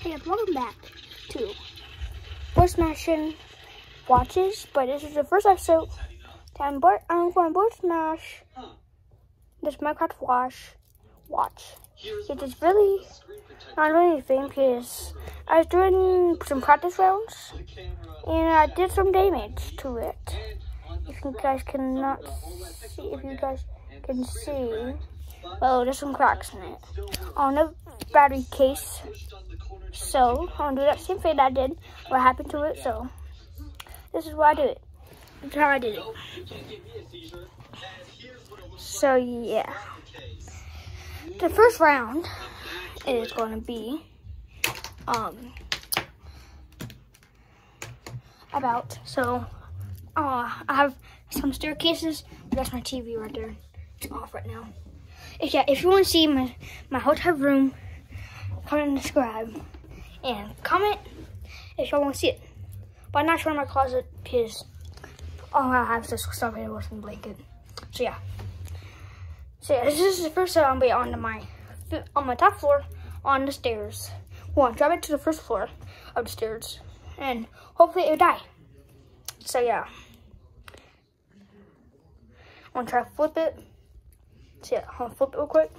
Hey, welcome back to Bored Smashing Watches, but this is the first episode. I'm, um, bored, I'm going to Smash this Minecraft Watch. Watch. It is really not really anything because I was doing some practice rounds and I did some damage to it. If you guys cannot see, if you guys can see, well, there's some cracks in it. On the battery case. So, I'm gonna do that same thing I did, what happened to it, so this is why I do it. This is how I did it. So, yeah. The first round is going to be, um, about, so, uh, I have some staircases, that's my TV right there. It's off right now. If, yeah, if you want to see my, my hotel room, comment and subscribe and comment if y'all want to see it. But I'm not showing my closet because all I have is this stuff in a blanket. So yeah. So yeah, this is the first time I'll be on my on my top floor on the stairs. One, drive it to the first floor of the stairs, and hopefully it'll die. So yeah. I'm gonna try to flip it. So yeah, I'll flip it real quick.